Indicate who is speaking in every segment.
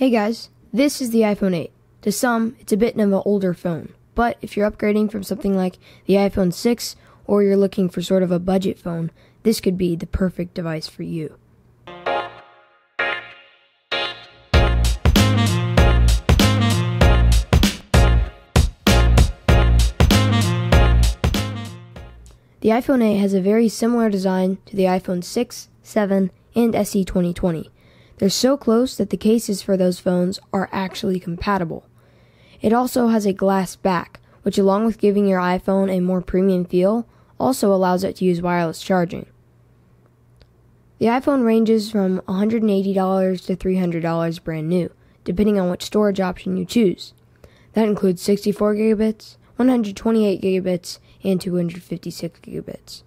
Speaker 1: Hey guys, this is the iPhone 8. To some, it's a bit of an older phone, but if you're upgrading from something like the iPhone 6 or you're looking for sort of a budget phone, this could be the perfect device for you. The iPhone 8 has a very similar design to the iPhone 6, 7, and SE 2020 they're so close that the cases for those phones are actually compatible. It also has a glass back, which, along with giving your iPhone a more premium feel, also allows it to use wireless charging. The iPhone ranges from $180 to $300 brand new, depending on which storage option you choose. That includes 64 gigabits, 128 gigabits, and 256 gigabits.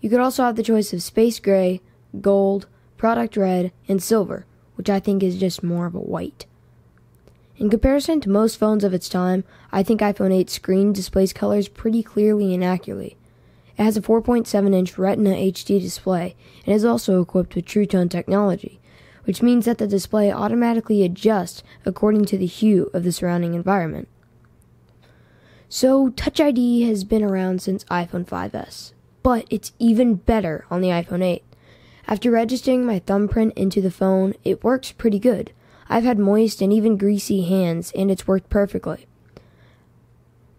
Speaker 1: You could also have the choice of space gray, gold, product red, and silver, which I think is just more of a white. In comparison to most phones of its time, I think iPhone 8 screen displays colors pretty clearly and accurately. It has a 4.7 inch Retina HD display and is also equipped with True Tone technology, which means that the display automatically adjusts according to the hue of the surrounding environment. So, Touch ID has been around since iPhone 5S, but it's even better on the iPhone 8. After registering my thumbprint into the phone, it works pretty good. I've had moist and even greasy hands, and it's worked perfectly.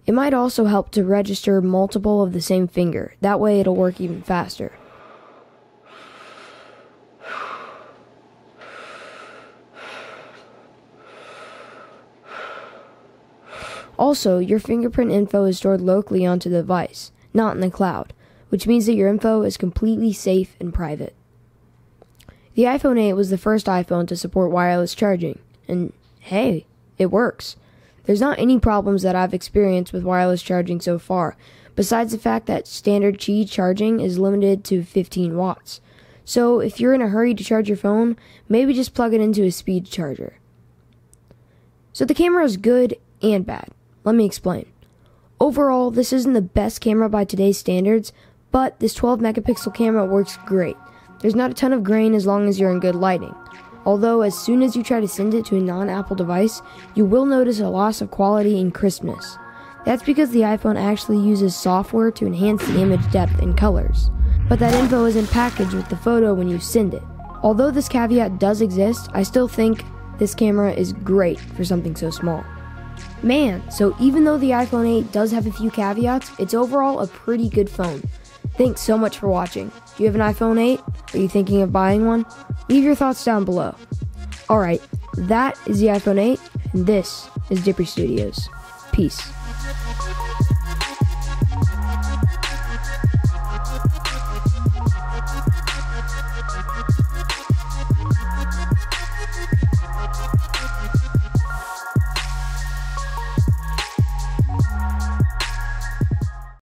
Speaker 1: It might also help to register multiple of the same finger. That way it'll work even faster. Also, your fingerprint info is stored locally onto the device, not in the cloud, which means that your info is completely safe and private. The iPhone 8 was the first iPhone to support wireless charging, and hey, it works. There's not any problems that I've experienced with wireless charging so far, besides the fact that standard Qi charging is limited to 15 watts. So if you're in a hurry to charge your phone, maybe just plug it into a speed charger. So the camera is good and bad. Let me explain. Overall, this isn't the best camera by today's standards, but this 12 megapixel camera works great. There's not a ton of grain as long as you're in good lighting. Although, as soon as you try to send it to a non Apple device, you will notice a loss of quality and crispness. That's because the iPhone actually uses software to enhance the image depth and colors. But that info isn't packaged with the photo when you send it. Although this caveat does exist, I still think this camera is great for something so small. Man, so even though the iPhone 8 does have a few caveats, it's overall a pretty good phone. Thanks so much for watching. Do you have an iPhone 8? Are you thinking of buying one? Leave your thoughts down below. Alright, that is the iPhone 8, and this is Dipprey Studios. Peace.